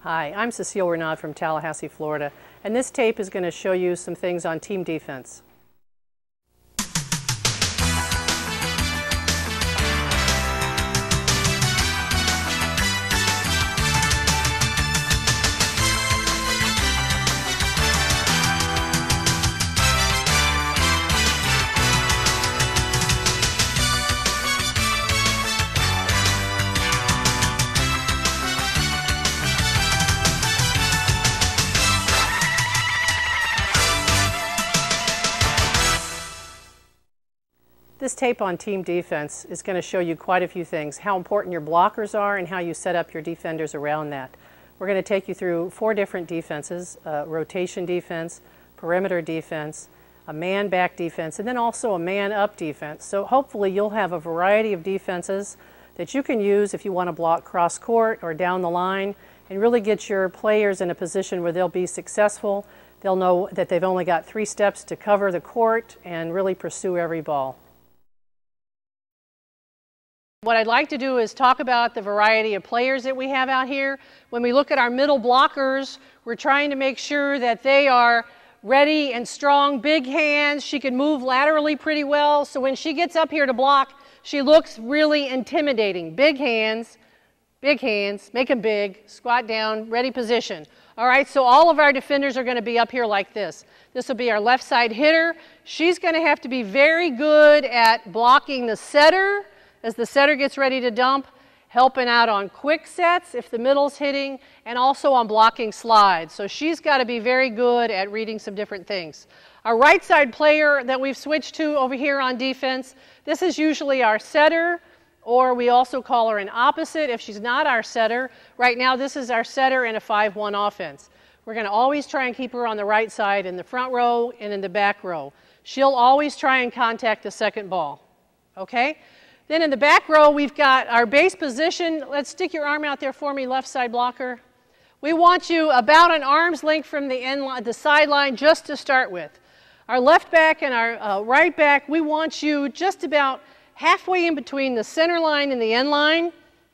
Hi, I'm Cecile Reynaud from Tallahassee, Florida, and this tape is going to show you some things on team defense. This tape on team defense is going to show you quite a few things, how important your blockers are and how you set up your defenders around that. We're going to take you through four different defenses, uh, rotation defense, perimeter defense, a man-back defense, and then also a man-up defense. So hopefully you'll have a variety of defenses that you can use if you want to block cross-court or down the line and really get your players in a position where they'll be successful. They'll know that they've only got three steps to cover the court and really pursue every ball. What I'd like to do is talk about the variety of players that we have out here. When we look at our middle blockers, we're trying to make sure that they are ready and strong, big hands. She can move laterally pretty well. So when she gets up here to block, she looks really intimidating. Big hands, big hands, make them big, squat down, ready position. All right, so all of our defenders are going to be up here like this. This will be our left side hitter. She's going to have to be very good at blocking the setter as the setter gets ready to dump, helping out on quick sets if the middle's hitting, and also on blocking slides. So she's got to be very good at reading some different things. Our right side player that we've switched to over here on defense, this is usually our setter, or we also call her an opposite if she's not our setter. Right now, this is our setter in a 5-1 offense. We're going to always try and keep her on the right side in the front row and in the back row. She'll always try and contact the second ball. Okay? Then in the back row, we've got our base position. Let's stick your arm out there for me, left side blocker. We want you about an arm's length from the end the sideline just to start with. Our left back and our uh, right back, we want you just about halfway in between the center line and the end line.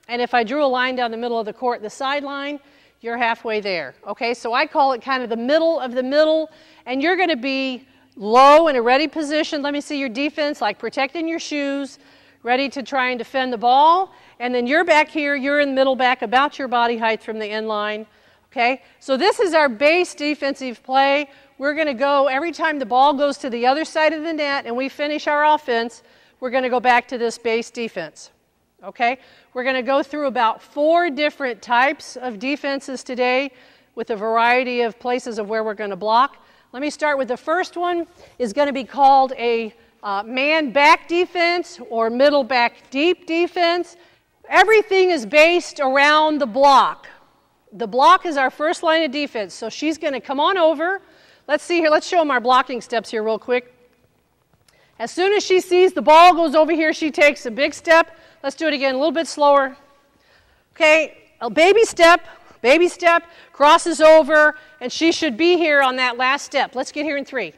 And if I drew a line down the middle of the court, the sideline, you're halfway there. Okay, so I call it kind of the middle of the middle, and you're going to be low in a ready position. Let me see your defense, like protecting your shoes, ready to try and defend the ball. And then you're back here, you're in the middle back about your body height from the end line. Okay, so this is our base defensive play. We're going to go every time the ball goes to the other side of the net and we finish our offense, we're going to go back to this base defense. Okay, we're going to go through about four different types of defenses today with a variety of places of where we're going to block. Let me start with the first one is going to be called a uh, man back defense or middle back deep defense. Everything is based around the block. The block is our first line of defense. So she's going to come on over. Let's see here. Let's show them our blocking steps here real quick. As soon as she sees the ball goes over here, she takes a big step. Let's do it again, a little bit slower. Okay, a baby step, baby step, crosses over, and she should be here on that last step. Let's get here in three.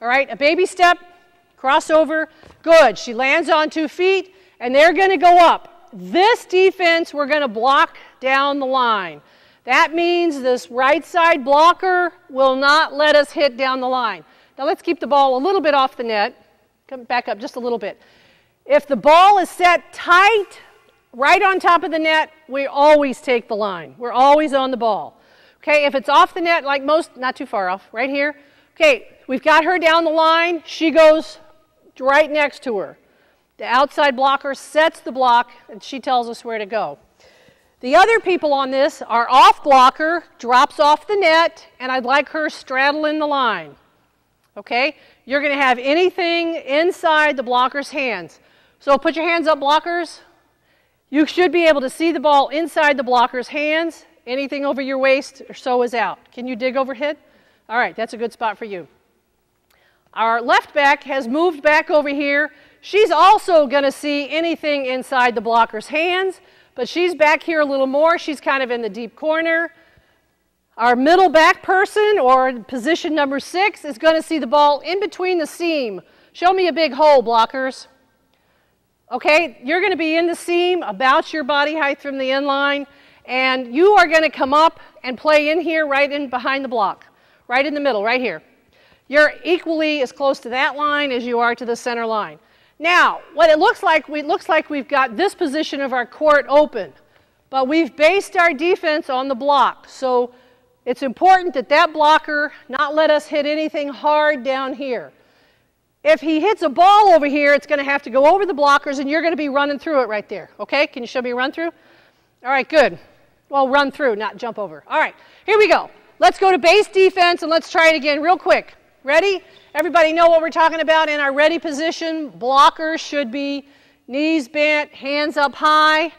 All right, a baby step, Crossover, good. She lands on two feet, and they're going to go up. This defense, we're going to block down the line. That means this right side blocker will not let us hit down the line. Now let's keep the ball a little bit off the net. Come back up just a little bit. If the ball is set tight, right on top of the net, we always take the line. We're always on the ball. Okay, if it's off the net, like most, not too far off, right here. Okay, we've got her down the line. She goes right next to her. The outside blocker sets the block, and she tells us where to go. The other people on this are off blocker, drops off the net, and I'd like her straddling the line. Okay? You're going to have anything inside the blocker's hands. So put your hands up, blockers. You should be able to see the ball inside the blocker's hands. Anything over your waist or so is out. Can you dig overhead? All right, that's a good spot for you. Our left back has moved back over here. She's also going to see anything inside the blocker's hands, but she's back here a little more. She's kind of in the deep corner. Our middle back person, or position number six, is going to see the ball in between the seam. Show me a big hole, blockers. Okay, you're going to be in the seam about your body height from the end line, and you are going to come up and play in here right in behind the block, right in the middle, right here. You're equally as close to that line as you are to the center line. Now, what it looks like, it looks like we've got this position of our court open, but we've based our defense on the block. So it's important that that blocker not let us hit anything hard down here. If he hits a ball over here, it's going to have to go over the blockers, and you're going to be running through it right there. Okay? Can you show me a run through? All right, good. Well, run through, not jump over. All right, here we go. Let's go to base defense, and let's try it again real quick. Ready? Everybody know what we're talking about in our ready position? Blockers should be knees bent, hands up high.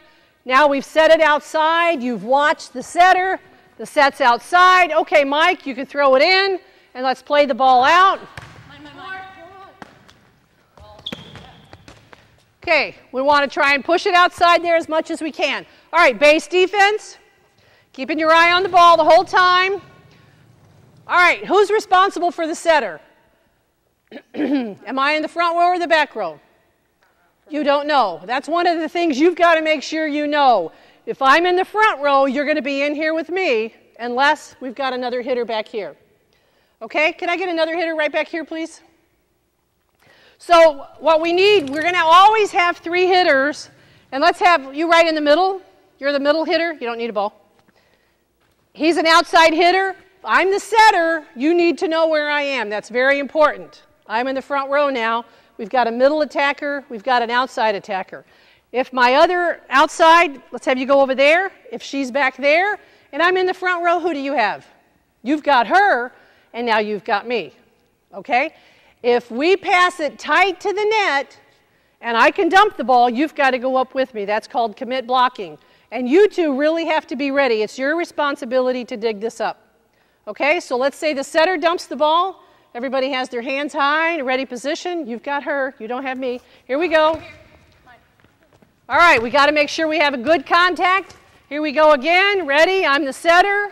Now we've set it outside. You've watched the setter. The set's outside. Okay, Mike, you can throw it in, and let's play the ball out. Okay, we want to try and push it outside there as much as we can. All right, base defense. Keeping your eye on the ball the whole time. All right, who's responsible for the setter? Am I in the front row or the back row? You don't know. That's one of the things you've got to make sure you know. If I'm in the front row, you're going to be in here with me unless we've got another hitter back here. Okay, can I get another hitter right back here, please? So what we need, we're going to always have three hitters. And let's have you right in the middle. You're the middle hitter. You don't need a ball. He's an outside hitter. I'm the setter. You need to know where I am. That's very important. I'm in the front row now. We've got a middle attacker. We've got an outside attacker. If my other outside, let's have you go over there. If she's back there and I'm in the front row, who do you have? You've got her, and now you've got me. Okay? If we pass it tight to the net and I can dump the ball, you've got to go up with me. That's called commit blocking. And you two really have to be ready. It's your responsibility to dig this up. Okay, so let's say the setter dumps the ball. Everybody has their hands high in a ready position. You've got her. You don't have me. Here we go. All right, we got to make sure we have a good contact. Here we go again. Ready? I'm the setter.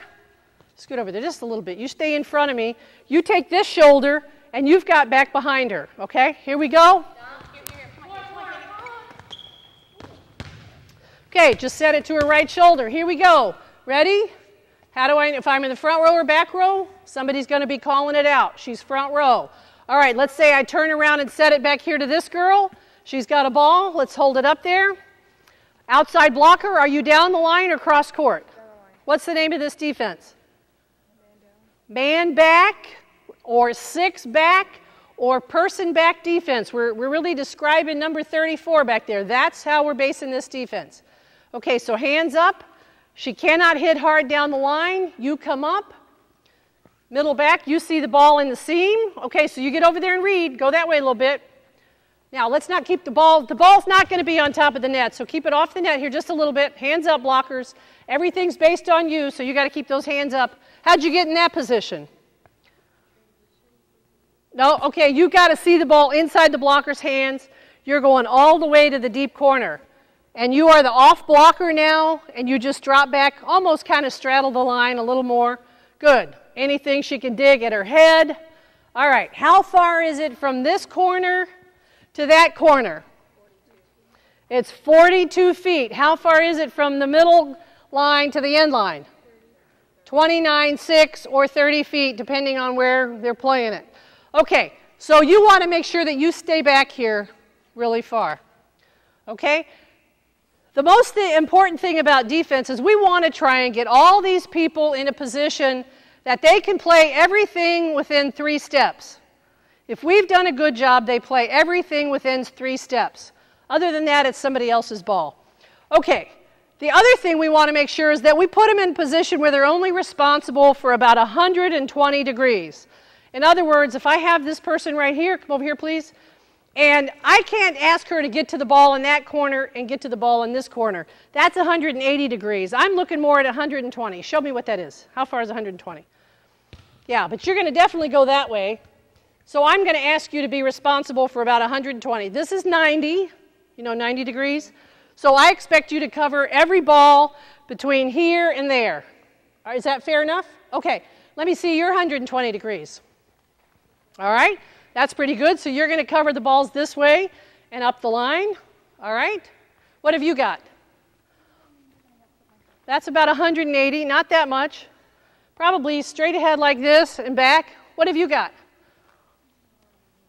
Scoot over there just a little bit. You stay in front of me. You take this shoulder, and you've got back behind her. Okay? Here we go. Okay, just set it to her right shoulder. Here we go. Ready? How do I, if I'm in the front row or back row, somebody's going to be calling it out. She's front row. All right, let's say I turn around and set it back here to this girl. She's got a ball. Let's hold it up there. Outside blocker, are you down the line or cross court? What's the name of this defense? Man back or six back or person back defense. We're, we're really describing number 34 back there. That's how we're basing this defense. Okay, so hands up. She cannot hit hard down the line. You come up. Middle back, you see the ball in the seam. Okay, so you get over there and read. Go that way a little bit. Now, let's not keep the ball, the ball's not going to be on top of the net, so keep it off the net here just a little bit. Hands up, blockers. Everything's based on you, so you got to keep those hands up. How'd you get in that position? No? Okay, you got to see the ball inside the blocker's hands. You're going all the way to the deep corner. And you are the off blocker now, and you just drop back, almost kind of straddle the line a little more. Good. Anything she can dig at her head. All right, how far is it from this corner to that corner? It's 42 feet. How far is it from the middle line to the end line? 29, 6, or 30 feet, depending on where they're playing it. Okay, so you want to make sure that you stay back here really far. Okay? The most important thing about defense is we want to try and get all these people in a position that they can play everything within three steps. If we've done a good job, they play everything within three steps. Other than that, it's somebody else's ball. Okay, the other thing we want to make sure is that we put them in a position where they're only responsible for about 120 degrees. In other words, if I have this person right here, come over here please, and I can't ask her to get to the ball in that corner and get to the ball in this corner. That's 180 degrees. I'm looking more at 120. Show me what that is. How far is 120? Yeah, but you're going to definitely go that way. So I'm going to ask you to be responsible for about 120. This is 90, you know, 90 degrees. So I expect you to cover every ball between here and there. Is that fair enough? Okay, let me see your 120 degrees. All right, that's pretty good. So you're going to cover the balls this way and up the line. All right, what have you got? That's about 180, not that much. probably straight ahead like this and back. What have you got?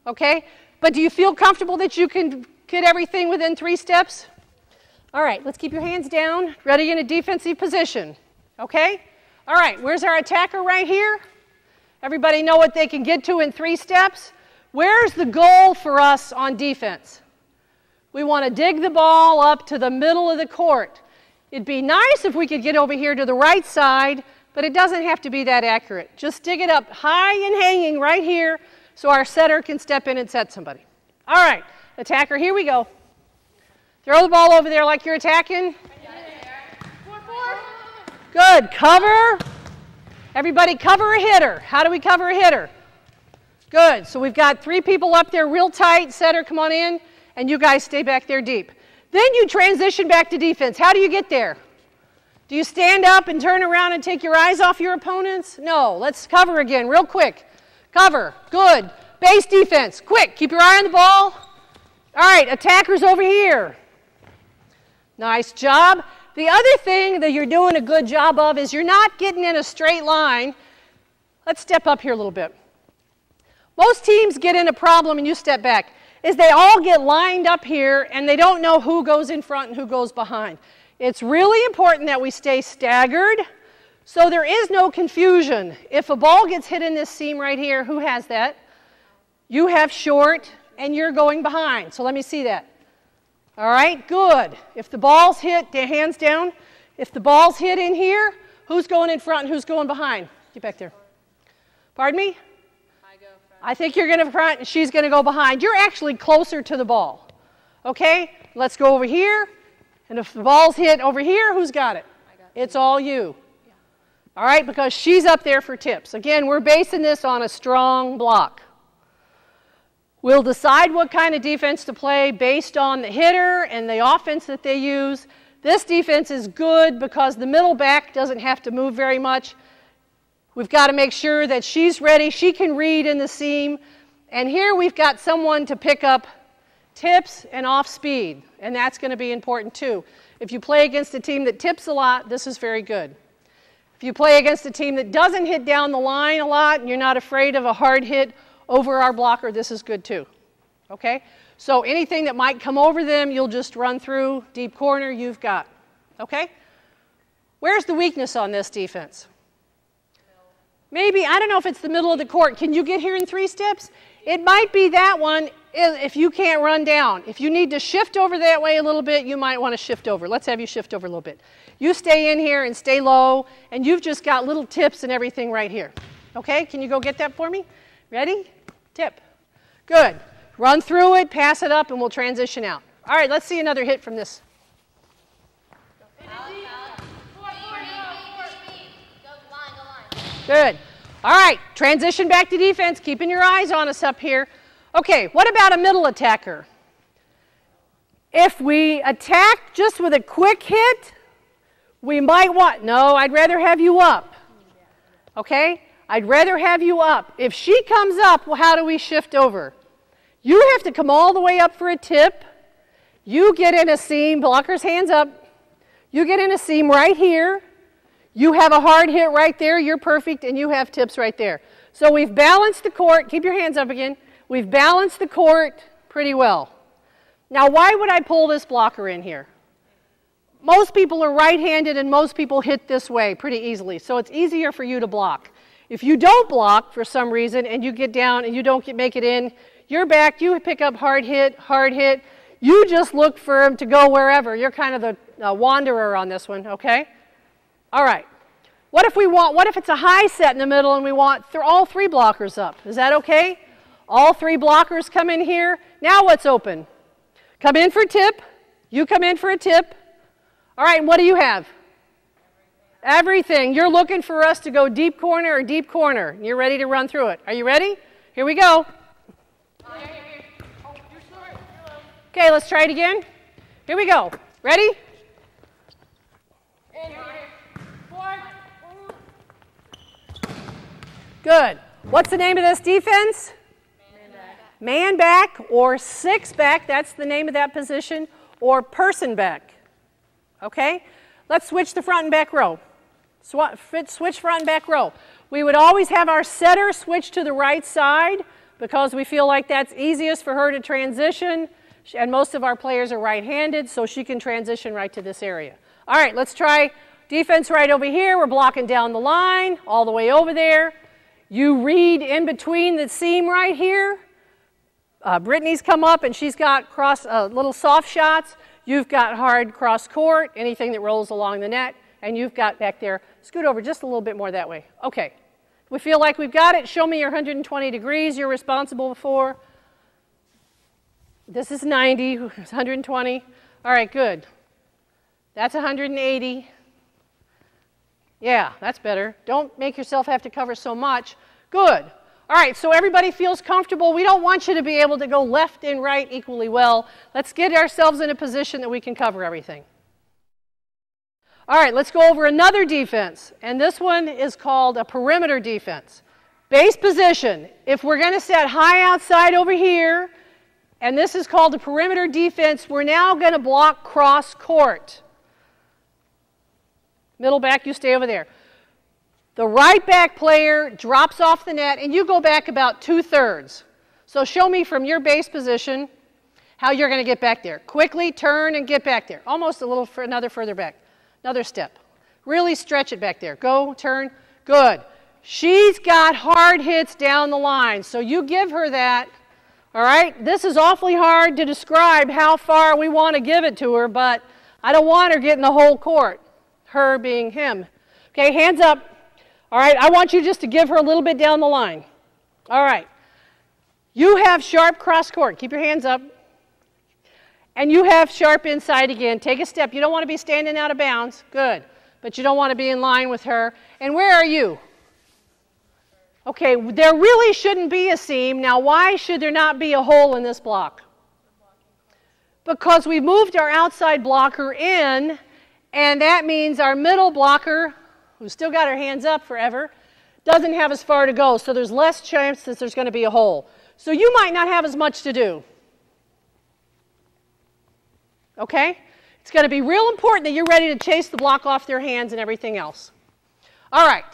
Okay, but do you feel comfortable that you can get everything within three steps? All right, let's keep your hands down, ready in a defensive position. Okay? All right, where's our attacker right here? Everybody know what they can get to in three steps? Where's the goal for us on defense? We want to dig the ball up to the middle of the court. It'd be nice if we could get over here to the right side, but it doesn't have to be that accurate. Just dig it up high and hanging right here so our setter can step in and set somebody. All right, attacker, here we go. Throw the ball over there like you're attacking. Good, cover. Everybody cover a hitter. How do we cover a hitter? Good, so we've got three people up there real tight. Setter, come on in, and you guys stay back there deep. Then you transition back to defense. How do you get there? Do you stand up and turn around and take your eyes off your opponents? No. Let's cover again, real quick. Cover. Good. Base defense. Quick. Keep your eye on the ball. All right, attackers over here. Nice job. The other thing that you're doing a good job of is you're not getting in a straight line. Let's step up here a little bit. Most teams get in a problem and you step back is they all get lined up here and they don't know who goes in front and who goes behind. It's really important that we stay staggered so there is no confusion. If a ball gets hit in this seam right here, who has that? You have short and you're going behind. So let me see that. All right, good. If the ball's hit, hands down. If the ball's hit in here, who's going in front and who's going behind? Get back there. Pardon me? I think you're going to front and she's going to go behind. You're actually closer to the ball. Okay? Let's go over here. And if the ball's hit over here, who's got it? Got it's all you. Yeah. All right? Because she's up there for tips. Again, we're basing this on a strong block. We'll decide what kind of defense to play based on the hitter and the offense that they use. This defense is good because the middle back doesn't have to move very much. We've got to make sure that she's ready. She can read in the seam. And here we've got someone to pick up tips and off speed, and that's going to be important too. If you play against a team that tips a lot, this is very good. If you play against a team that doesn't hit down the line a lot and you're not afraid of a hard hit over our blocker, this is good too. Okay? So anything that might come over them, you'll just run through deep corner, you've got. Okay? Where's the weakness on this defense? Maybe, I don't know if it's the middle of the court. Can you get here in three steps? It might be that one eh, if you can't run down. If you need to shift over that way a little bit, you might want to shift over. Let's have you shift over a little bit. You stay in here and stay low, and you've just got little tips and everything right here. Okay, can you go get that for me? Ready? Tip. Good. Run through it, pass it up, and we'll transition out. All right, let's see another hit from this. Good. All right, transition back to defense, keeping your eyes on us up here. Okay, what about a middle attacker? If we attack just with a quick hit, we might want, no, I'd rather have you up. Okay? I'd rather have you up. If she comes up, well, how do we shift over? You have to come all the way up for a tip. You get in a seam, blocker's hands up. You get in a seam right here. You have a hard hit right there, you're perfect, and you have tips right there. So we've balanced the court. Keep your hands up again. We've balanced the court pretty well. Now, why would I pull this blocker in here? Most people are right-handed and most people hit this way pretty easily, so it's easier for you to block. If you don't block for some reason and you get down and you don't get, make it in, you're back, you pick up hard hit, hard hit. You just look for him to go wherever. You're kind of the uh, wanderer on this one, okay? All right. What if we want, what if it's a high set in the middle and we want th all three blockers up? Is that okay? All three blockers come in here. Now what's open? Come in for a tip. You come in for a tip. All right, and what do you have? Everything. You're looking for us to go deep corner or deep corner. You're ready to run through it. Are you ready? Here we go. Okay, let's try it again. Here we go. Ready? Good. What's the name of this defense? Man back. Man back or six back, that's the name of that position, or person back. Okay? Let's switch the front and back row. switch front and back row. We would always have our setter switch to the right side because we feel like that's easiest for her to transition. And most of our players are right-handed, so she can transition right to this area. All right, let's try defense right over here. We're blocking down the line, all the way over there. You read in between the seam right here. Uh, Brittany's come up and she's got cross uh, little soft shots. You've got hard cross court, anything that rolls along the net, and you've got back there. Scoot over just a little bit more that way. Okay. We feel like we've got it. Show me your 120 degrees you're responsible for. This is 90, 120. All right, good. That's 180. Yeah, that's better. Don't make yourself have to cover so much. Good. All right, so everybody feels comfortable. We don't want you to be able to go left and right equally well. Let's get ourselves in a position that we can cover everything. All right, let's go over another defense, and this one is called a perimeter defense. Base position. If we're going to set high outside over here, and this is called a perimeter defense, we're now going to block cross court. Middle back, you stay over there. The right back player drops off the net, and you go back about two thirds. So show me from your base position how you're going to get back there. Quickly turn and get back there. Almost a little, another further back. Another step. Really stretch it back there. Go, turn. Good. She's got hard hits down the line, so you give her that. All right? This is awfully hard to describe how far we want to give it to her, but I don't want her getting the whole court. Her being him. Okay, hands up. All right, I want you just to give her a little bit down the line. All right. You have sharp cross court. Keep your hands up. And you have sharp inside again. Take a step. You don't want to be standing out of bounds. Good. But you don't want to be in line with her. And where are you? Okay, there really shouldn't be a seam. Now, why should there not be a hole in this block? Because we moved our outside blocker in, and that means our middle blocker who's still got her hands up forever, doesn't have as far to go, so there's less chance that there's going to be a hole. So you might not have as much to do. Okay? It's going to be real important that you're ready to chase the block off their hands and everything else. All right.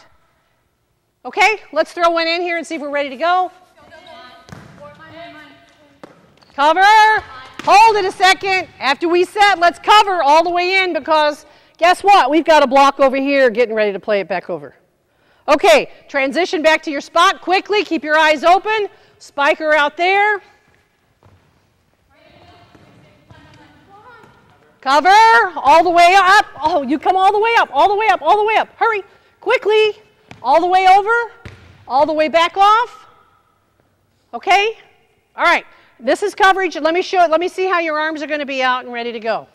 Okay, let's throw one in here and see if we're ready to go. Cover. Hold it a second. After we set, let's cover all the way in because Guess what? We've got a block over here getting ready to play it back over. Okay, transition back to your spot quickly. Keep your eyes open. Spiker out there. Cover all the way up. Oh, you come all the way up, all the way up, all the way up. Hurry, quickly. All the way over, all the way back off. Okay? All right. This is coverage. Let me show it. Let me see how your arms are going to be out and ready to go.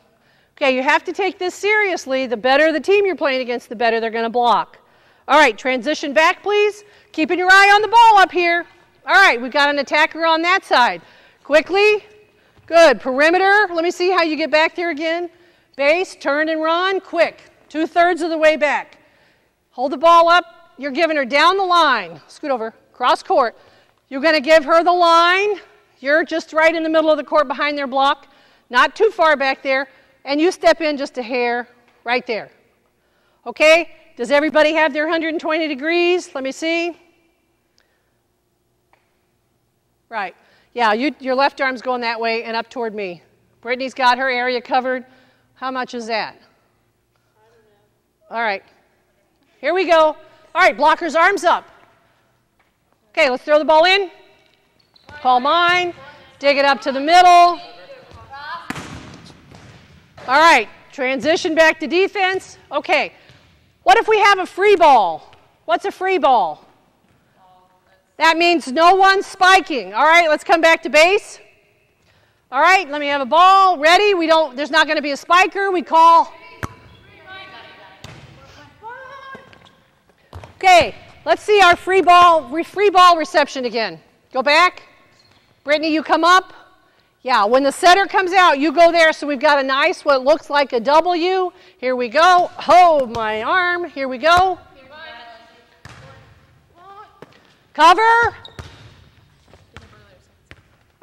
Okay, you have to take this seriously. The better the team you're playing against, the better they're going to block. All right, transition back, please. Keeping your eye on the ball up here. All right, we've got an attacker on that side. Quickly. Good. Perimeter. Let me see how you get back there again. Base, turn and run. Quick. Two thirds of the way back. Hold the ball up. You're giving her down the line. Scoot over. Cross court. You're going to give her the line. You're just right in the middle of the court behind their block. Not too far back there and you step in just a hair right there. Okay? Does everybody have their 120 degrees? Let me see. Right. Yeah, you, your left arm's going that way and up toward me. Brittany's got her area covered. How much is that? All right. Here we go. All right, blocker's arms up. Okay, let's throw the ball in. Call mine. Dig it up to the middle. All right, transition back to defense. Okay, what if we have a free ball? What's a free ball? That means no one spiking. All right, let's come back to base. All right, let me have a ball. Ready? We don't, there's not going to be a spiker. We call. Okay, let's see our free ball, free ball reception again. Go back. Brittany, you come up. Yeah, when the setter comes out, you go there. So we've got a nice, what looks like a W. Here we go. Hold my arm. Here we go. Cover.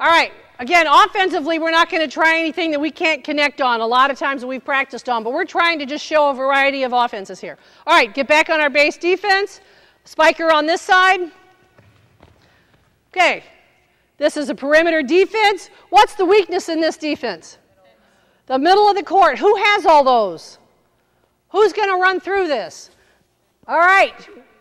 All right, Again, offensively, we're not going to try anything that we can't connect on a lot of times we've practiced on, but we're trying to just show a variety of offenses here. All right, get back on our base defense. Spiker on this side. Okay, this is a perimeter defense. What's the weakness in this defense? The middle of the court. Who has all those? Who's going to run through this? All right,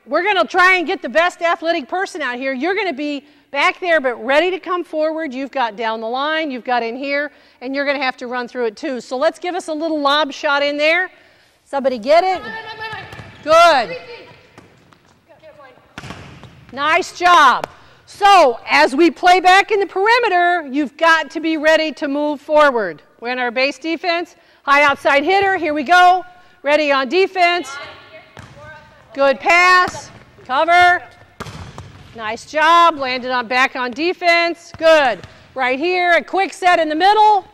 we're going to try and get the best athletic person out here. You're going to be back there but ready to come forward. You've got down the line, you've got in here, and you're going to have to run through it too. So let's give us a little lob shot in there. Somebody get it? Good. Nice job. So as we play back in the perimeter, you've got to be ready to move forward. We're in our base defense. High outside hitter. Here we go. Ready on defense. Good pass. Cover. Nice job. Landed on back on defense. Good. Right here, a quick set in the middle.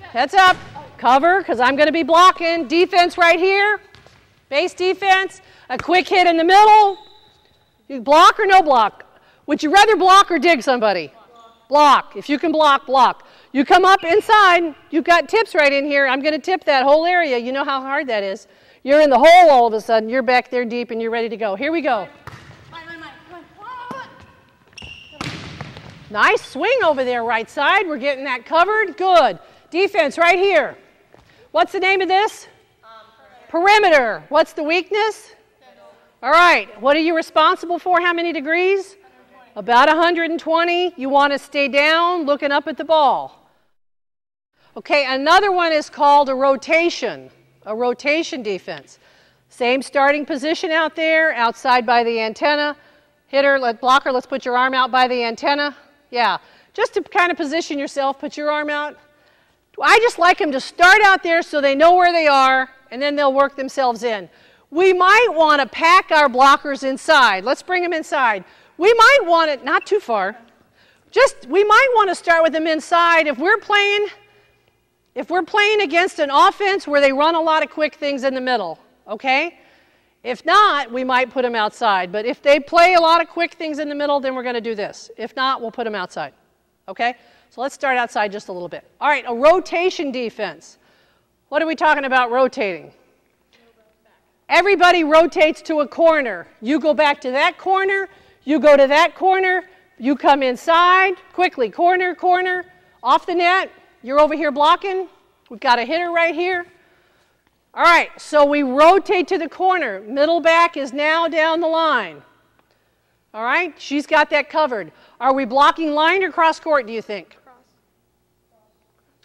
Heads up. Cover, because I'm going to be blocking. Defense right here. Base defense. A quick hit in the middle. You block or no block? Would you rather block or dig somebody? Block. If you can block, block. You come up inside. You've got tips right in here. I'm going to tip that whole area. You know how hard that is. You're in the hole all of a sudden. You're back there deep and you're ready to go. Here we go. Nice swing over there, right side. We're getting that covered. Good. Defense right here. What's the name of this? Perimeter. What's the weakness? All right. What are you responsible for? How many degrees? About 120. You want to stay down, looking up at the ball. Okay, another one is called a rotation a rotation defense. Same starting position out there, outside by the antenna. Hitter, let, blocker, let's put your arm out by the antenna. Yeah, just to kind of position yourself, put your arm out. I just like them to start out there so they know where they are, and then they'll work themselves in. We might want to pack our blockers inside. Let's bring them inside. We might want it, not too far, just, we might want to start with them inside. If we're playing if we're playing against an offense where they run a lot of quick things in the middle, okay? If not, we might put them outside. But if they play a lot of quick things in the middle, then we're going to do this. If not, we'll put them outside, okay? So let's start outside just a little bit. All right, a rotation defense. What are we talking about rotating? Everybody rotates to a corner. You go back to that corner, you go to that corner, you come inside, quickly, corner, corner, off the net, you're over here blocking. We've got a hitter right here. All right, so we rotate to the corner. Middle back is now down the line. All right, she's got that covered. Are we blocking line or cross court, do you think? Across.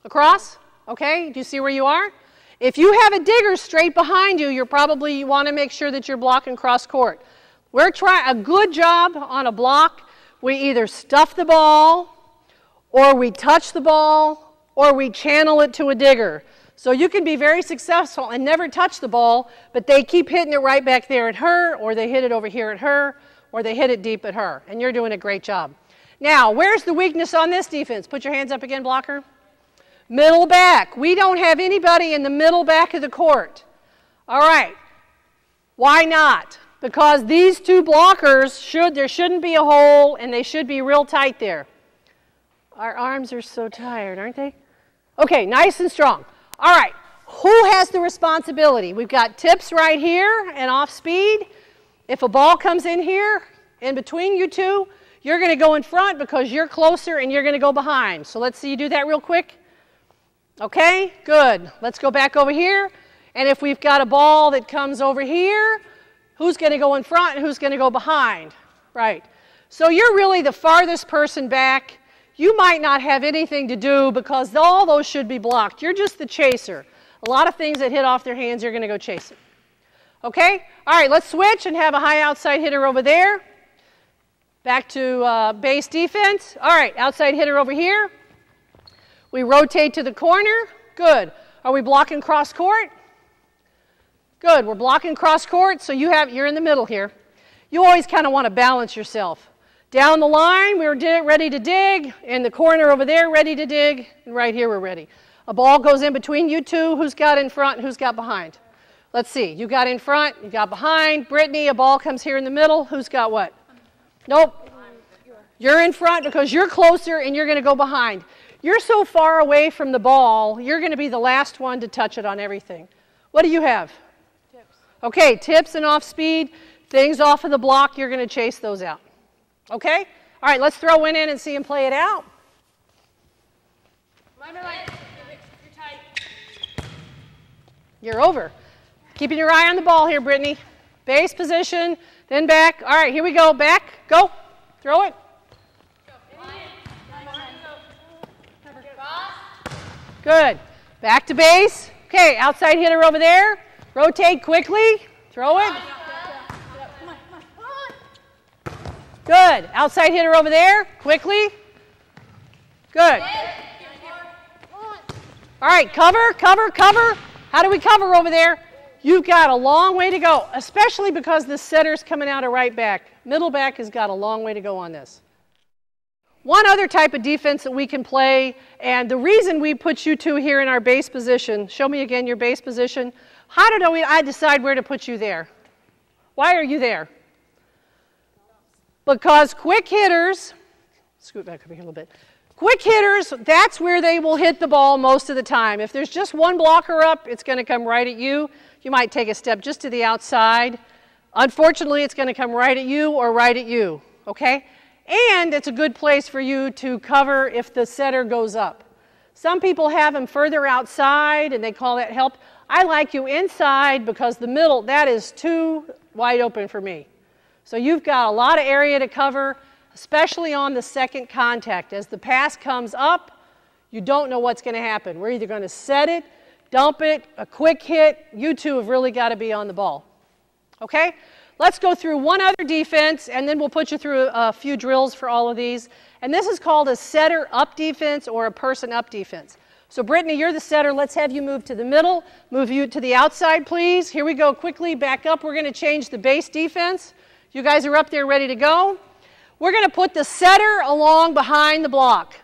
Across? Okay, do you see where you are? If you have a digger straight behind you, you're probably, you want to make sure that you're blocking cross court. We're trying a good job on a block. We either stuff the ball, or we touch the ball, or we channel it to a digger. So you can be very successful and never touch the ball, but they keep hitting it right back there at her, or they hit it over here at her, or they hit it deep at her. And you're doing a great job. Now, where's the weakness on this defense? Put your hands up again, blocker. Middle back. We don't have anybody in the middle back of the court. All right. Why not? Because these two blockers should there shouldn't be a hole and they should be real tight there. Our arms are so tired, aren't they? Okay, nice and strong. All right, who has the responsibility? We've got tips right here and off speed. If a ball comes in here, in between you two, you're going to go in front because you're closer and you're going to go behind. So let's see you do that real quick. Okay, good. Let's go back over here. And if we've got a ball that comes over here, who's going to go in front and who's going to go behind? Right. So you're really the farthest person back you might not have anything to do because all those should be blocked. You're just the chaser. A lot of things that hit off their hands, you're going to go chase it. Okay? All right, let's switch and have a high outside hitter over there. Back to uh, base defense. All right, outside hitter over here. We rotate to the corner. Good. Are we blocking cross court? Good. We're blocking cross court, so you have you're in the middle here. You always kind of want to balance yourself. Down the line, we are ready to dig. In the corner over there, ready to dig. And right here, we're ready. A ball goes in between you two. Who's got in front and who's got behind? Let's see. You got in front, you got behind. Brittany, a ball comes here in the middle. Who's got what? Nope. You're in front because you're closer and you're going to go behind. You're so far away from the ball, you're going to be the last one to touch it on everything. What do you have? Tips. Okay, tips and off speed. Things off of the block, you're going to chase those out. Okay? All right, let's throw one in and see him play it out. You're over. Keeping your eye on the ball here, Brittany. Base position, then back. All right, here we go. Back. Go. Throw it. Good. Back to base. Okay, outside hitter over there. Rotate quickly. Throw it. Good. Outside hitter over there. Quickly. Good. All right, cover, cover, cover. How do we cover over there? You've got a long way to go, especially because the setter's coming out of right back. Middle back has got a long way to go on this. One other type of defense that we can play, and the reason we put you two here in our base position, show me again your base position. How did I decide where to put you there? Why are you there? Because quick hitters, scoot back over here a little bit. Quick hitters, that's where they will hit the ball most of the time. If there's just one blocker up, it's going to come right at you. You might take a step just to the outside. Unfortunately, it's going to come right at you or right at you, okay? And it's a good place for you to cover if the setter goes up. Some people have them further outside and they call that help. I like you inside because the middle, that is too wide open for me. So you've got a lot of area to cover, especially on the second contact. As the pass comes up, you don't know what's going to happen. We're either going to set it dump it, a quick hit. You two have really got to be on the ball. Okay? Let's go through one other defense, and then we'll put you through a few drills for all of these. And this is called a setter up defense or a person up defense. So, Brittany, you're the setter. Let's have you move to the middle. Move you to the outside, please. Here we go. Quickly back up. We're going to change the base defense. You guys are up there ready to go. We're going to put the setter along behind the block.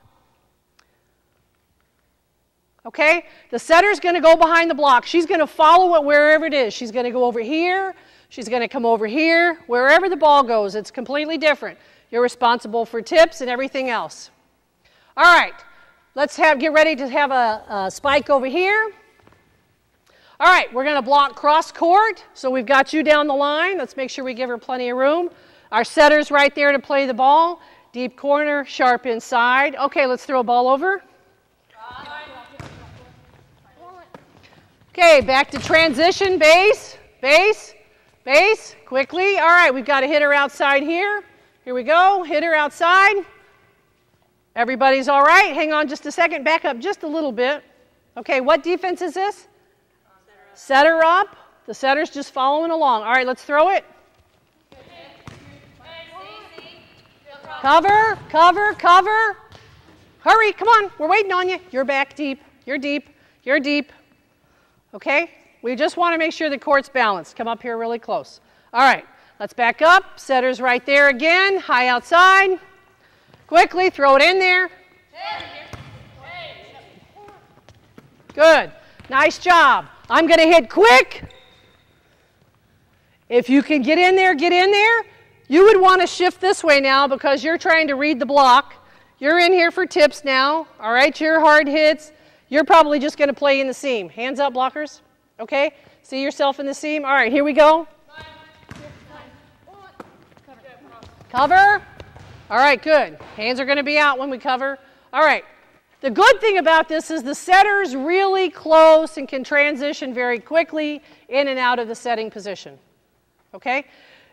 Okay? The setter's going to go behind the block. She's going to follow it wherever it is. She's going to go over here. She's going to come over here. Wherever the ball goes, it's completely different. You're responsible for tips and everything else. All right. Let's have, get ready to have a, a spike over here. All right, we're going to block cross court. So we've got you down the line. Let's make sure we give her plenty of room. Our setter's right there to play the ball. Deep corner, sharp inside. Okay, let's throw a ball over. Okay, back to transition, base, base, base, quickly. All right, we've got a hitter outside here. Here we go, hitter outside. Everybody's all right. Hang on just a second, back up just a little bit. Okay, what defense is this? Setter up. The setter's just following along. All right, let's throw it. Cover, cover, cover. Hurry, come on, we're waiting on you. You're back deep, you're deep, you're deep. Okay? We just want to make sure the court's balanced. Come up here really close. All right, let's back up. Setter's right there again. High outside. Quickly throw it in there. Good. Nice job. I'm going to hit quick. If you can get in there, get in there. You would want to shift this way now because you're trying to read the block. You're in here for tips now. All right, your hard hits. You're probably just going to play in the seam. Hands up, blockers. Okay? See yourself in the seam? All right, here we go. Cover. All right, good. Hands are going to be out when we cover. All right. The good thing about this is the setter's really close and can transition very quickly in and out of the setting position. Okay?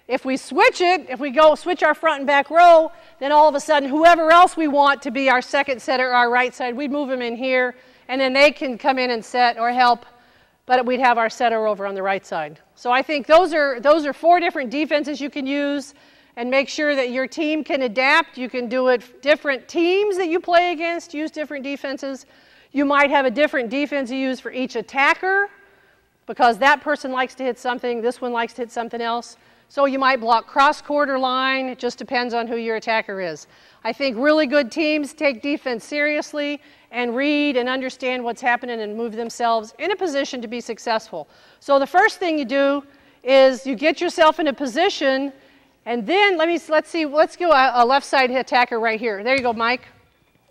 If we switch it, if we go switch our front and back row, then all of a sudden whoever else we want to be our second setter, our right side, we'd move them in here and then they can come in and set or help, but we'd have our setter over on the right side. So I think those are, those are four different defenses you can use and make sure that your team can adapt. You can do it different teams that you play against, use different defenses. You might have a different defense you use for each attacker because that person likes to hit something, this one likes to hit something else. So you might block cross quarter line. It just depends on who your attacker is. I think really good teams take defense seriously and read and understand what's happening and move themselves in a position to be successful. So the first thing you do is you get yourself in a position And then let me let's see, let's go a, a left side attacker right here. There you go, Mike.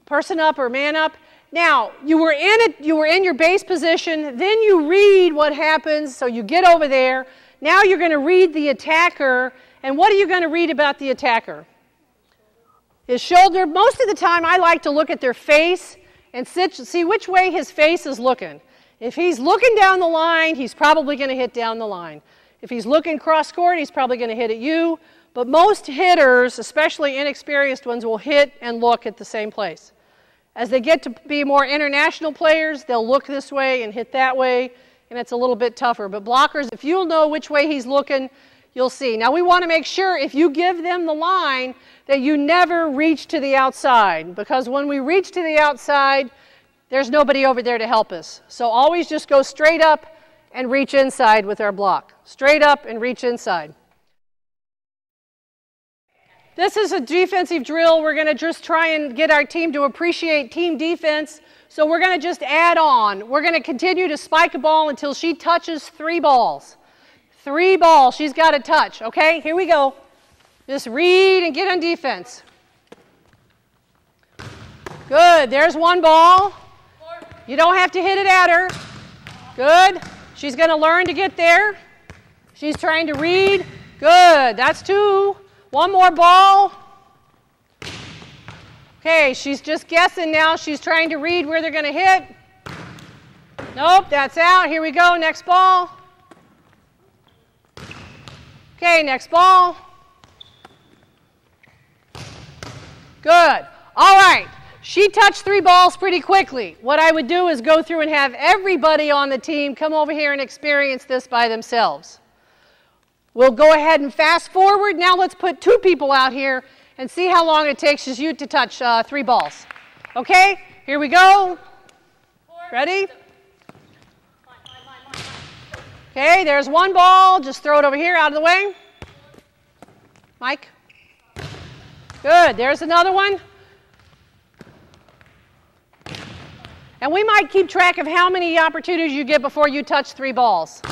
Person up or man up. Now, you were in it, you were in your base position, then you read what happens, so you get over there. Now you're going to read the attacker, and what are you going to read about the attacker? His shoulder, most of the time I like to look at their face and sit, see which way his face is looking. If he's looking down the line, he's probably going to hit down the line. If he's looking cross court, he's probably going to hit at you. But most hitters, especially inexperienced ones, will hit and look at the same place. As they get to be more international players, they'll look this way and hit that way, and it's a little bit tougher. But blockers, if you'll know which way he's looking, you'll see. Now we want to make sure if you give them the line that you never reach to the outside, because when we reach to the outside, there's nobody over there to help us. So always just go straight up and reach inside with our block. Straight up and reach inside. This is a defensive drill. We're going to just try and get our team to appreciate team defense. So we're going to just add on. We're going to continue to spike a ball until she touches three balls. Three balls she's got to touch. Okay, here we go. Just read and get on defense. Good. There's one ball. You don't have to hit it at her. Good. She's going to learn to get there. She's trying to read. Good. That's two. One more ball. Okay, she's just guessing now. She's trying to read where they're going to hit. Nope, that's out. Here we go. Next ball. Okay, next ball. Good. All right. She touched three balls pretty quickly. What I would do is go through and have everybody on the team come over here and experience this by themselves. We'll go ahead and fast forward. Now let's put two people out here and see how long it takes you to touch uh, three balls. Okay, here we go. Ready? Okay, there's one ball. Just throw it over here out of the way. Mike? Good, there's another one. And we might keep track of how many opportunities you get before you touch three balls.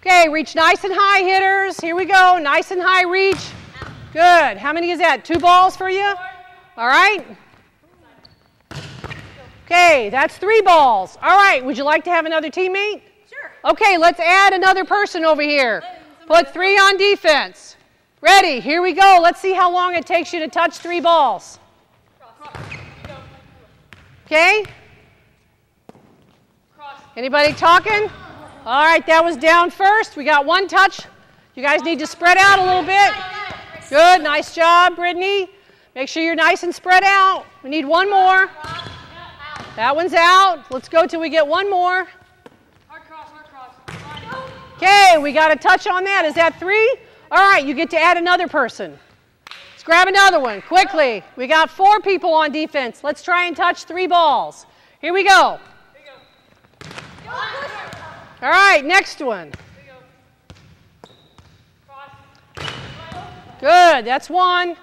Okay, reach nice and high, hitters. Here we go. Nice and high reach. Good. How many is that? Two balls for you? All right. Okay, that's three balls. All right, would you like to have another teammate? Okay, let's add another person over here. Put three on defense. Ready, here we go. Let's see how long it takes you to touch three balls. Okay? Anybody talking? All right, that was down first. We got one touch. You guys need to spread out a little bit. Good, nice job, Brittany. Make sure you're nice and spread out. We need one more. That one's out. Let's go till we get one more. Okay, we got a touch on that. Is that three? All right, you get to add another person. Let's grab another one quickly. We got four people on defense. Let's try and touch three balls. Here we go. All right, next one. Good, that's one.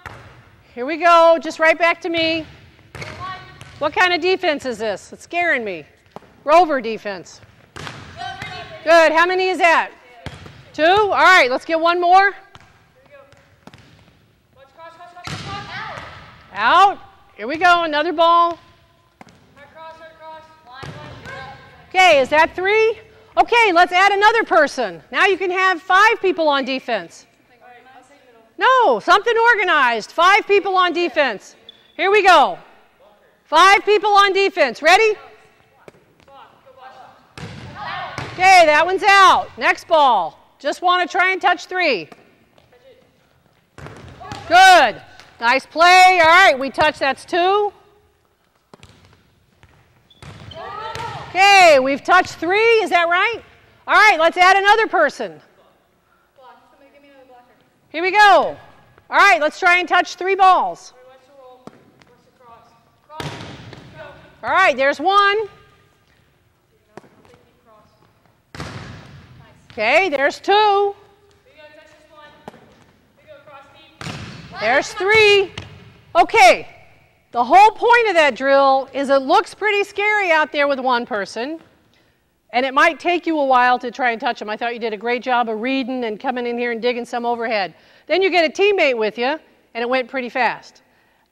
Here we go, just right back to me. What kind of defense is this? It's scaring me. Rover defense. Good, how many is that? Two? All right, let's get one more. Out. Here we go, another ball. Okay, is that three? Okay, let's add another person. Now you can have five people on defense. No, something organized. Five people on defense. Here we go. Five people on defense. Ready? Okay, that one's out. Next ball. Just want to try and touch three. Good. Nice play. All right, we touch. That's two. Okay, we've touched three, is that right? All right, let's add another person. Here we go. All right, let's try and touch three balls. All right, there's one. Okay, there's two. There's three. Okay, the whole point of that drill is it looks pretty scary out there with one person, and it might take you a while to try and touch them. I thought you did a great job of reading and coming in here and digging some overhead. Then you get a teammate with you, and it went pretty fast.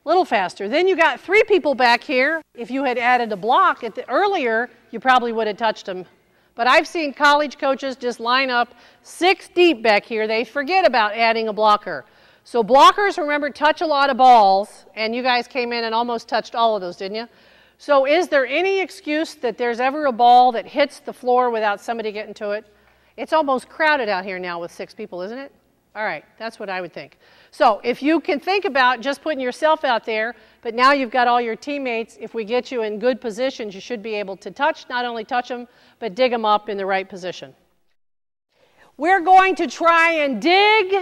A little faster. Then you got three people back here. If you had added a block at the, earlier, you probably would have touched them. But I've seen college coaches just line up six deep back here. They forget about adding a blocker. So blockers, remember, touch a lot of balls, and you guys came in and almost touched all of those, didn't you? So is there any excuse that there's ever a ball that hits the floor without somebody getting to it? It's almost crowded out here now with six people, isn't it? All right, that's what I would think. So if you can think about just putting yourself out there, but now you've got all your teammates, if we get you in good positions, you should be able to touch, not only touch them, but dig them up in the right position. We're going to try and dig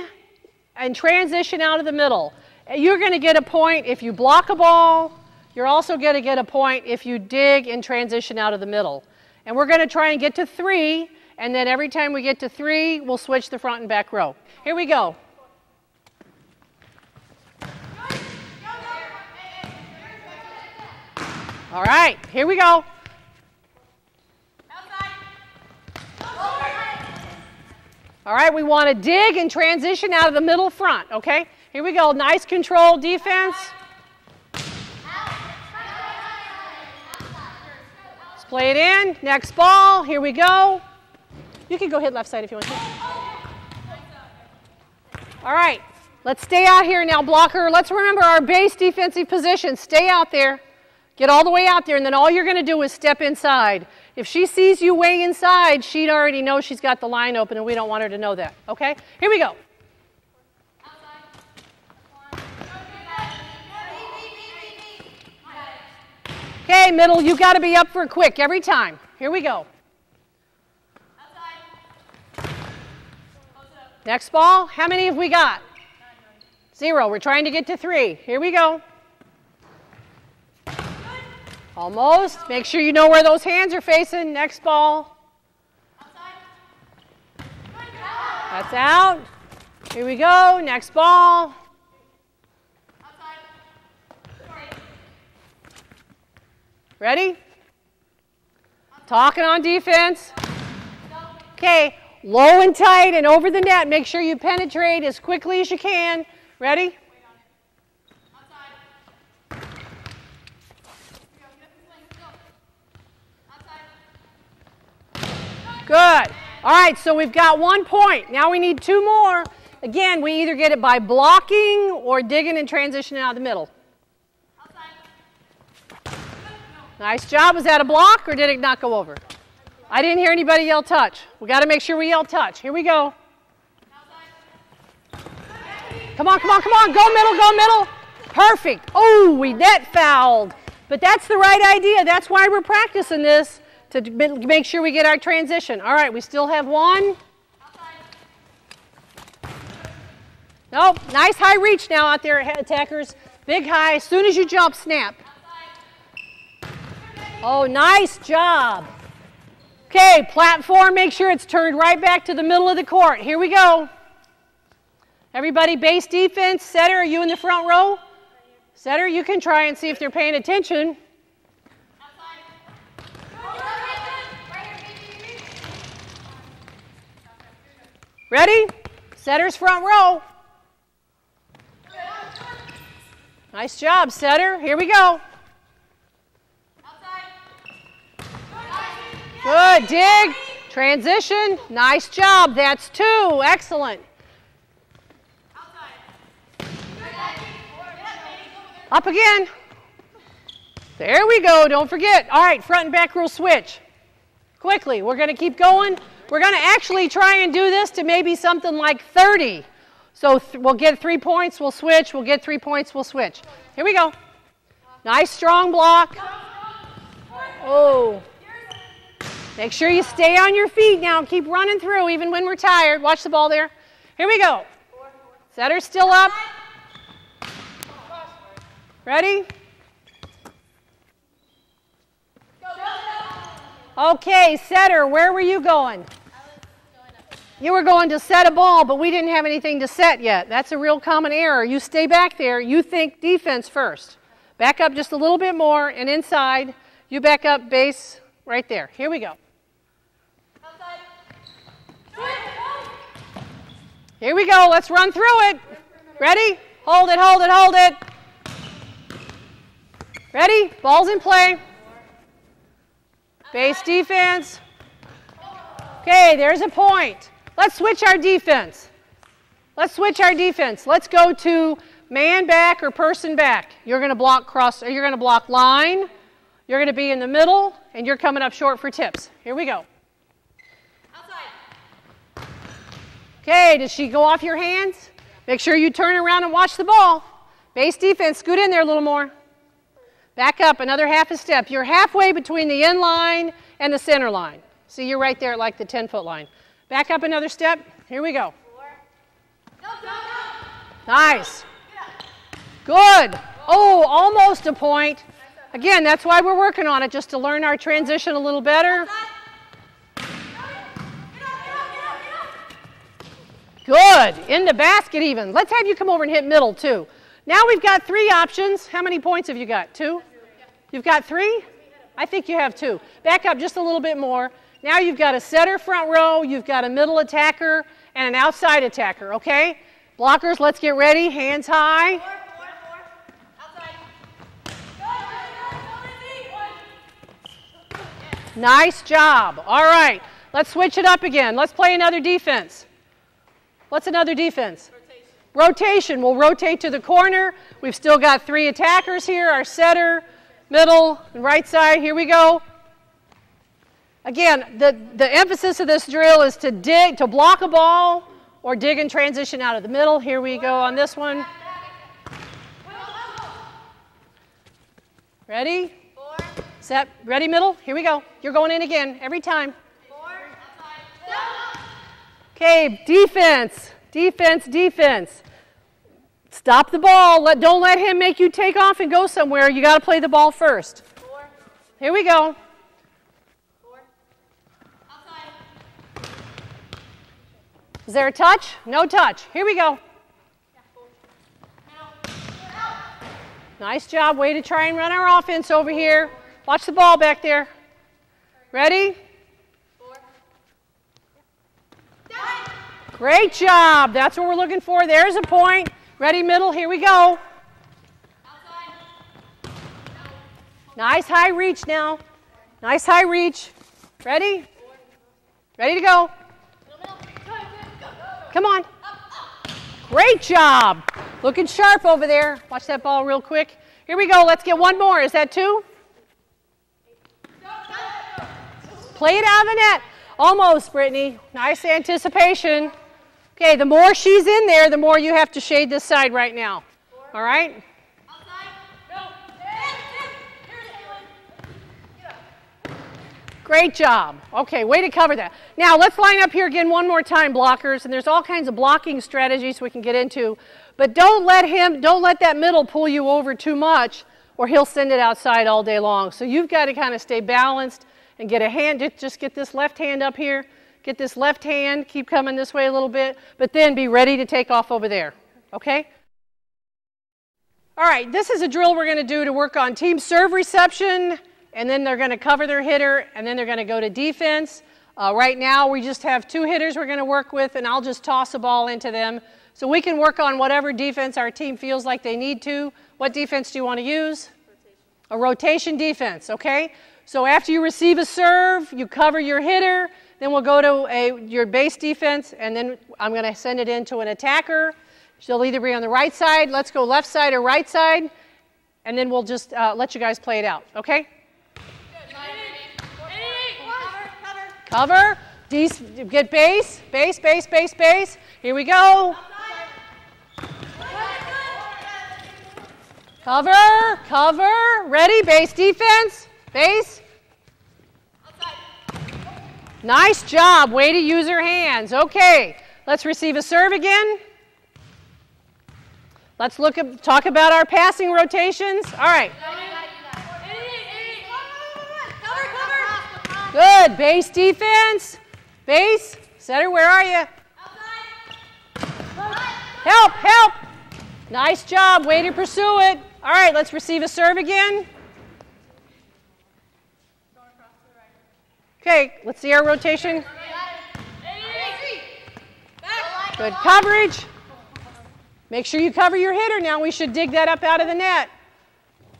and transition out of the middle. You're going to get a point if you block a ball, you're also going to get a point if you dig and transition out of the middle. And we're going to try and get to three, and then every time we get to three, we'll switch the front and back row. Here we go. All right, here we go. All right, we want to dig and transition out of the middle front, okay? Here we go. Nice control defense. Let's Play it in. Next ball. Here we go. You can go hit left side if you want to. All right. Let's stay out here now, blocker. Let's remember our base defensive position. Stay out there. Get all the way out there, and then all you're going to do is step inside. If she sees you way inside, she'd already know she's got the line open, and we don't want her to know that. Okay? Here we go. Okay, middle, you've got to be up for quick every time. Here we go. Next ball, how many have we got? Zero. We're trying to get to three. Here we go. Almost. Make sure you know where those hands are facing. Next ball. That's out. Here we go. Next ball. Ready? Talking on defense. Okay, low and tight and over the net. Make sure you penetrate as quickly as you can. Ready? Good. All right, so we've got one point. Now we need two more. Again, we either get it by blocking or digging and transitioning out of the middle. Nice job. Was that a block or did it not go over? I didn't hear anybody yell touch. We got to make sure we yell touch. Here we go. Come on, come on, come on. Go middle, go middle. Perfect. Oh, we net fouled. But that's the right idea. That's why we're practicing this to make sure we get our transition. All right, we still have one. Nope, nice high reach now out there, attackers. Big high. As soon as you jump, snap. Oh, nice job. Okay, platform, make sure it's turned right back to the middle of the court. Here we go. Everybody, base defense. Setter, are you in the front row? Setter, you can try and see if they're paying attention. Ready? Setter's front row. Nice job, setter. Here we go. Good, dig, transition, nice job. That's two, excellent. Up again. There we go, don't forget. All right, front and back rule switch. Quickly, we're gonna keep going. We're gonna actually try and do this to maybe something like 30. So th we'll get three points, we'll switch, we'll get three points, we'll switch. Here we go. Nice strong block. Oh. Make sure you stay on your feet now. Keep running through even when we're tired. Watch the ball there. Here we go. Setter still up. Ready? Okay, setter, where were you going? You were going to set a ball, but we didn't have anything to set yet. That's a real common error. You stay back there. You think defense first. Back up just a little bit more and inside. You back up base right there. Here we go. Here we go. Let's run through it. Ready? Hold it, hold it, hold it. Ready? Ball's in play. Base defense. Okay, there's a point. Let's switch our defense. Let's switch our defense. Let's go to man back or person back. You're going to block cross, or you're going to block line. You're going to be in the middle, and you're coming up short for tips. Here we go. Outside. Okay, did she go off your hands? Make sure you turn around and watch the ball. Base defense, scoot in there a little more. Back up another half a step. You're halfway between the end line and the center line. See, you're right there like the 10 foot line. Back up another step. Here we go. Nice. Good. Oh, almost a point. Again, that's why we're working on it, just to learn our transition a little better. Good. In the basket even. Let's have you come over and hit middle too. Now we've got three options. How many points have you got? Two? You've got three? I think you have two. Back up just a little bit more. Now you've got a setter front row, you've got a middle attacker, and an outside attacker, okay? Blockers, let's get ready. Hands high. Nice job. All right, let's switch it up again. Let's play another defense. What's another defense? Rotation. Rotation. We'll rotate to the corner. We've still got three attackers here, our setter, middle, and right side. Here we go. Again, the, the emphasis of this drill is to dig, to block a ball or dig and transition out of the middle. Here we go on this one. Ready? Set. Ready, middle? Here we go. You're going in again every time. Okay, defense, defense, defense. Stop the ball. Let, don't let him make you take off and go somewhere. You got to play the ball first. Here we go. Is there a touch? No touch. Here we go. Nice job. Way to try and run our offense over here. Watch the ball back there. Ready? Great job. That's what we're looking for. There's a point. Ready, middle. Here we go. Nice high reach now. Nice high reach. Ready? Ready to go. Come on. Great job. Looking sharp over there. Watch that ball real quick. Here we go. Let's get one more. Is that two? Play it out of the net. Almost, Brittany. Nice anticipation. Okay, the more she's in there, the more you have to shade this side right now. All right? Great job. Okay, way to cover that. Now let's line up here again one more time, blockers, and there's all kinds of blocking strategies we can get into. But don't let him, don't let that middle pull you over too much or he'll send it outside all day long. So you've got to kind of stay balanced and get a hand, just get this left hand up here, get this left hand, keep coming this way a little bit, but then be ready to take off over there, okay? All right, this is a drill we're going to do to work on team serve reception, and then they're going to cover their hitter, and then they're going to go to defense. Uh, right now, we just have two hitters we're going to work with, and I'll just toss a ball into them. So we can work on whatever defense our team feels like they need to. What defense do you want to use? Rotation. A rotation defense, okay? So after you receive a serve, you cover your hitter, then we'll go to a, your base defense, and then I'm going to send it into an attacker. She'll either be on the right side, let's go left side or right side, and then we'll just uh, let you guys play it out, okay? Cover, get base, base, base, base, base. Here we go. Cover, cover, ready, base defense. Base. Nice job. Way to use your hands. Okay, let's receive a serve again. Let's look at, talk about our passing rotations. All right. Good. Base defense. Base. Setter, where are you? Help, help. Nice job. Way to pursue it. All right, let's receive a serve again. Okay, let's see our rotation. Good coverage. Make sure you cover your hitter now. We should dig that up out of the net.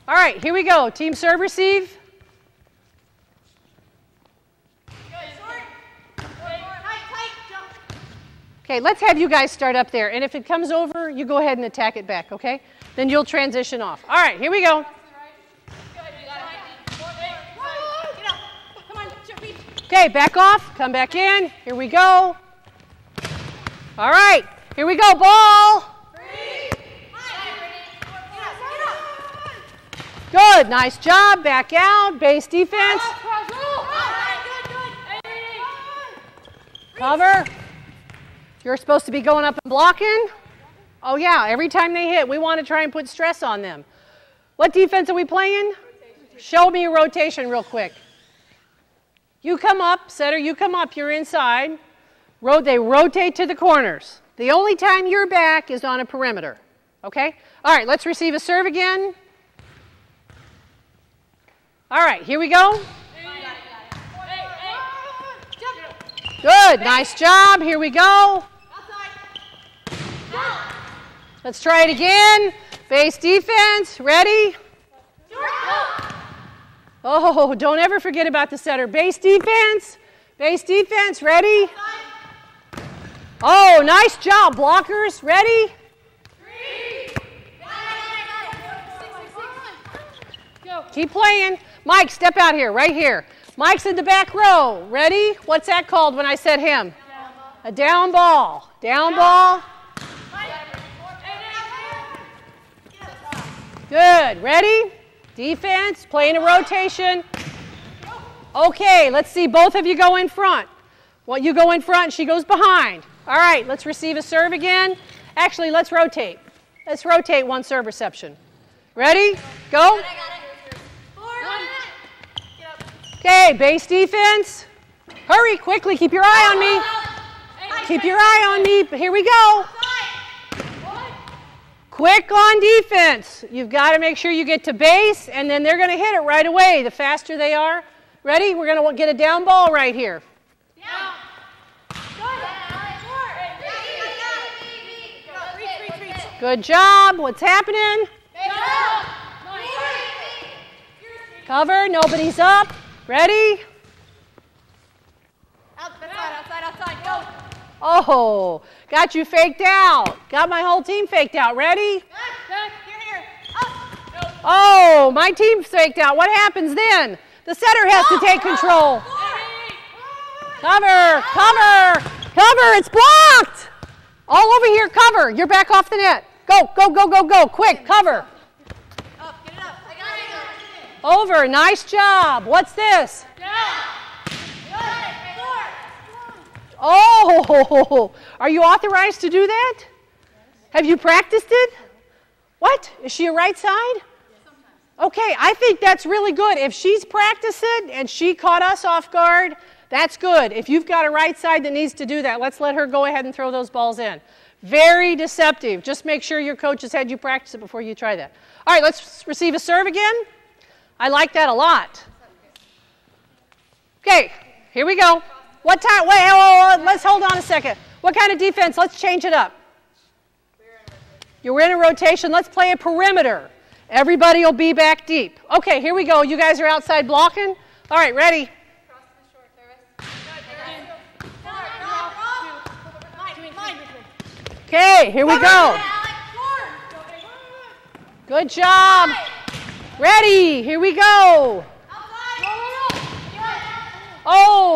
All right, here we go. Team serve receive. Okay, let's have you guys start up there. And if it comes over, you go ahead and attack it back, okay? Then you'll transition off. All right, here we go. Okay, back off, come back in. Here we go. All right, here we go, ball. Good, nice job. Back out, base defense. Cover. You're supposed to be going up and blocking. Oh, yeah, every time they hit, we want to try and put stress on them. What defense are we playing? Show me a rotation real quick. You come up, setter, you come up, you're inside. They rotate to the corners. The only time you're back is on a perimeter. Okay? All right, let's receive a serve again. All right, here we go. Good, nice job. Here we go. Let's try it again. Base defense, ready? Oh, don't ever forget about the setter. Base defense, base defense, ready? Oh, nice job, blockers, ready? Keep playing. Mike, step out here, right here. Mike's in the back row. Ready? What's that called when I said him? A down ball. Down ball. Good. Ready? Defense, playing a rotation. Okay, let's see both of you go in front. Well, you go in front, she goes behind. All right, let's receive a serve again. Actually, let's rotate. Let's rotate one serve reception. Ready? Go. Okay, base defense. Hurry, quickly, keep your eye on me. Keep your eye on me. Here we go. Quick on defense. You've got to make sure you get to base, and then they're going to hit it right away. The faster they are. Ready? We're going to get a down ball right here. Good job. What's happening? Cover. Nobody's up. Ready? Outside, outside, outside, go. Oh, got you faked out. Got my whole team faked out. Ready? Oh, my team's faked out. What happens then? The setter has to take control. Cover, cover, cover. It's blocked. All over here, cover. You're back off the net. Go, go, go, go, go. Quick, cover. Over. Nice job. What's this? Oh, are you authorized to do that? Have you practiced it? What? Is she a right side? Okay, I think that's really good. If she's practiced it and she caught us off guard, that's good. If you've got a right side that needs to do that, let's let her go ahead and throw those balls in. Very deceptive. Just make sure your coach has had you practice it before you try that. All right, let's receive a serve again. I like that a lot. Okay, here we go. What time? Wait, let's hold on a second. What kind of defense? Let's change it up. You're in a rotation. Let's play a perimeter. Everybody will be back deep. Okay, here we go. You guys are outside blocking. All right, ready? Okay, here we go. Good job. Ready? Here we go. Oh,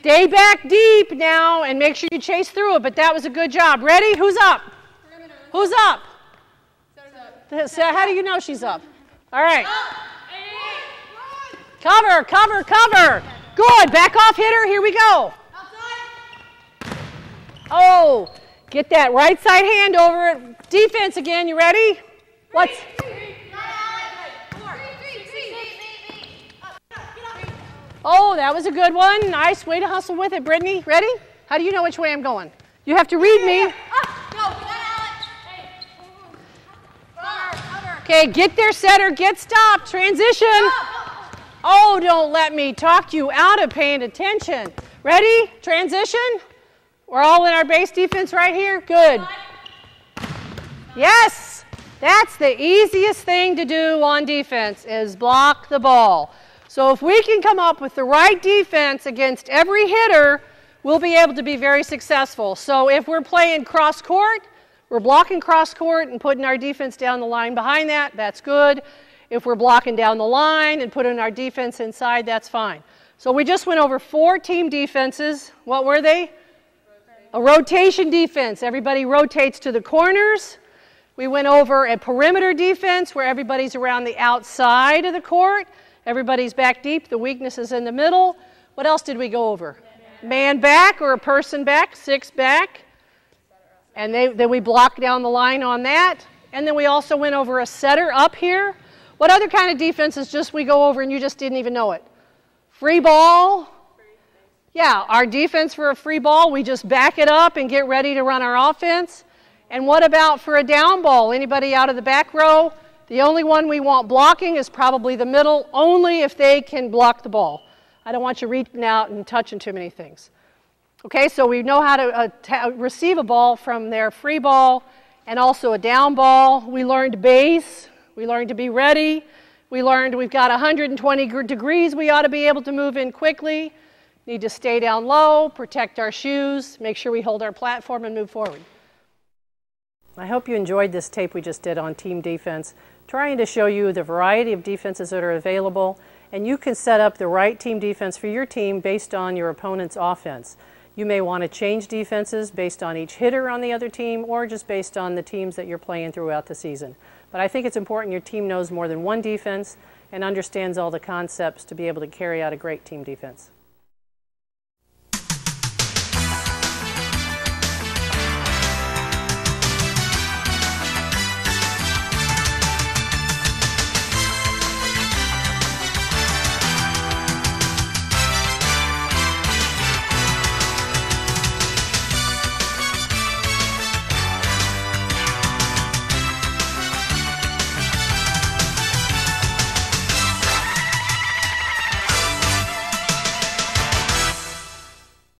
stay back deep now and make sure you chase through it, but that was a good job. Ready? Who's up? Who's up? So how do you know she's up? All right. Cover, cover, cover. Good. Back off hitter. Here we go. Oh, get that right side hand over it. Defense again. You ready? What's Oh, that was a good one. Nice way to hustle with it, Brittany. Ready? How do you know which way I'm going? You have to read me. Okay, get there, setter. Get stopped. Transition. Oh, don't let me talk you out of paying attention. Ready? Transition. We're all in our base defense right here? Good. Yes, that's the easiest thing to do on defense is block the ball. So if we can come up with the right defense against every hitter, we'll be able to be very successful. So if we're playing cross court, we're blocking cross court and putting our defense down the line behind that, that's good. If we're blocking down the line and putting our defense inside, that's fine. So we just went over four team defenses. What were they? A rotation defense. Everybody rotates to the corners. We went over a perimeter defense where everybody's around the outside of the court. Everybody's back deep. The weakness is in the middle. What else did we go over? Man back or a person back, six back. And they, then we blocked down the line on that. And then we also went over a setter up here. What other kind of defenses just we go over and you just didn't even know it? Free ball, yeah, our defense for a free ball, we just back it up and get ready to run our offense. And what about for a down ball? Anybody out of the back row? The only one we want blocking is probably the middle, only if they can block the ball. I don't want you reaching out and touching too many things. Okay, so we know how to uh, receive a ball from their free ball and also a down ball. We learned base. We learned to be ready. We learned we've got 120 degrees we ought to be able to move in quickly. Need to stay down low, protect our shoes, make sure we hold our platform and move forward. I hope you enjoyed this tape we just did on team defense, trying to show you the variety of defenses that are available, and you can set up the right team defense for your team based on your opponent's offense. You may want to change defenses based on each hitter on the other team or just based on the teams that you're playing throughout the season. But I think it's important your team knows more than one defense and understands all the concepts to be able to carry out a great team defense.